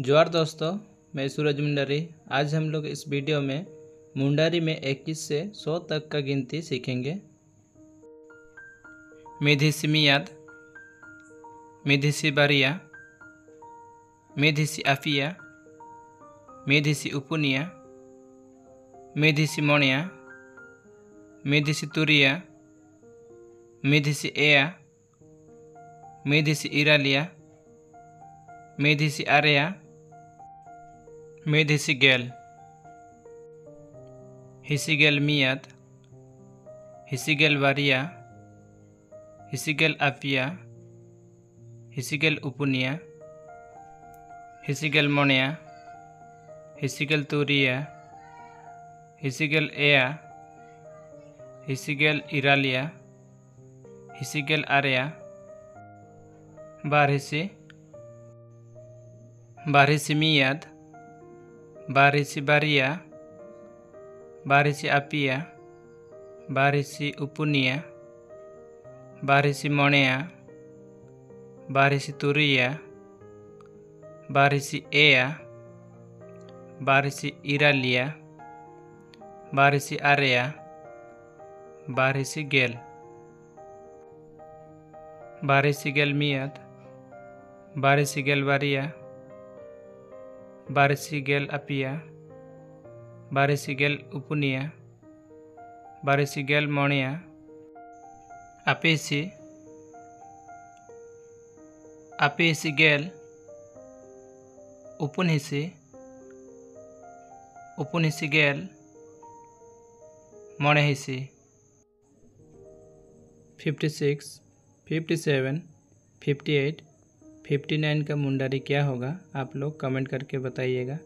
जोहार दोस्तों, मैं सूरज मुंडारी। आज हम लोग इस वीडियो में मुंडारी में 21 से 100 तक का गिनती सीखेंगे। मेधिसी मियाद मेधिसी बारिया मेधिसी आफिया मेधिसी उपुनिया मेधिसी मोनिया मेधिसी तुरिया मेधिसी एया मेधिसी इरालिया मेधिसी आरेया मेधिसिगेल हिसिगेल मियाद हिसिगेल वारिया हिसिगेल आपिया हिसिगेल उपुनिया हिसिगेल मोनिया हिसिगेल तुरिया हिसिगेल एया हिसिगेल इरालिया हिसिगेल आरेया बारहिसी बारहिसी मियाद Barisi Baria, Barisi Apia, Barisi Upunia, Barisi Monea, Barisi Turia, Barisi Ea, Barisi Iralia, Barisi Area, Barisi Gel. Barisi Gel Miat, Barisi Gel Baria, Barisigal apia, Barisigal upunia, Barisigal monia, apesi, apesigal, upunhisi, upunhisigal, monehisi. 56, 57, 58 fifty nine का मुंडारी क्या होगा? आप लोग comment करके बताइएगा।